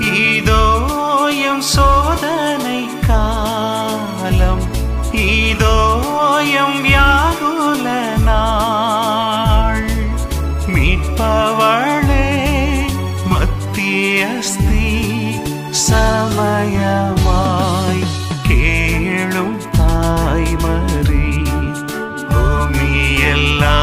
இதோயம் சோதனை காலம். இதோயம் வியாகுல நாள். மீட்பவளே மத்தியஸ்தி சமயமாய் கேளும் தாய்மறி பூமியெல்லாம்